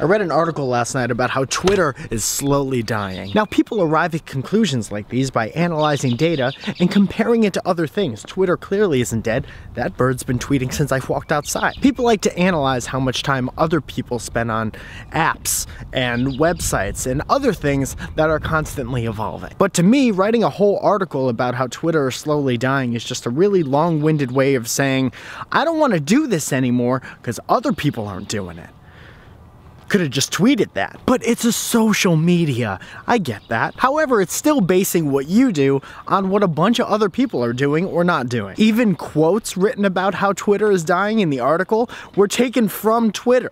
I read an article last night about how Twitter is slowly dying. Now, people arrive at conclusions like these by analyzing data and comparing it to other things. Twitter clearly isn't dead. That bird's been tweeting since I walked outside. People like to analyze how much time other people spend on apps and websites and other things that are constantly evolving. But to me, writing a whole article about how Twitter is slowly dying is just a really long-winded way of saying, I don't want to do this anymore because other people aren't doing it. Could have just tweeted that. But it's a social media. I get that. However, it's still basing what you do on what a bunch of other people are doing or not doing. Even quotes written about how Twitter is dying in the article were taken from Twitter.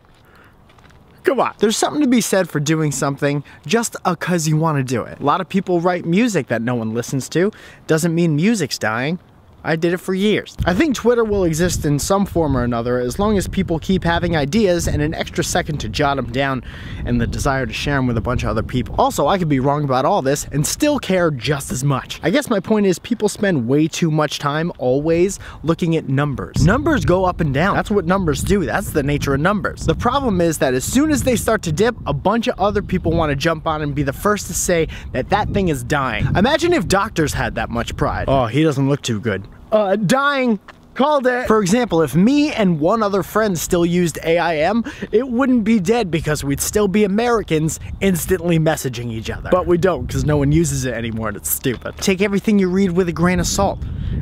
Come on. There's something to be said for doing something just because you want to do it. A lot of people write music that no one listens to. Doesn't mean music's dying. I did it for years. I think Twitter will exist in some form or another as long as people keep having ideas and an extra second to jot them down and the desire to share them with a bunch of other people. Also, I could be wrong about all this and still care just as much. I guess my point is people spend way too much time always looking at numbers. Numbers go up and down. That's what numbers do. That's the nature of numbers. The problem is that as soon as they start to dip, a bunch of other people want to jump on and be the first to say that that thing is dying. Imagine if doctors had that much pride. Oh, he doesn't look too good uh, dying. Called it. For example, if me and one other friend still used AIM, it wouldn't be dead because we'd still be Americans instantly messaging each other. But we don't because no one uses it anymore and it's stupid. Take everything you read with a grain of salt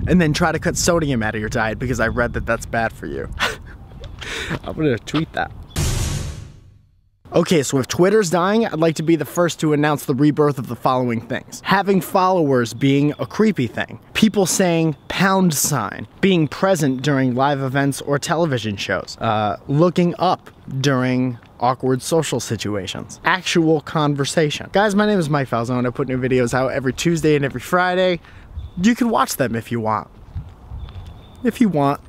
and then try to cut sodium out of your diet because I read that that's bad for you. I'm gonna tweet that. Okay, so if Twitter's dying, I'd like to be the first to announce the rebirth of the following things. Having followers being a creepy thing. People saying pound sign. Being present during live events or television shows. Uh, looking up during awkward social situations. Actual conversation. Guys, my name is Mike Falzone. I put new videos out every Tuesday and every Friday. You can watch them if you want. If you want.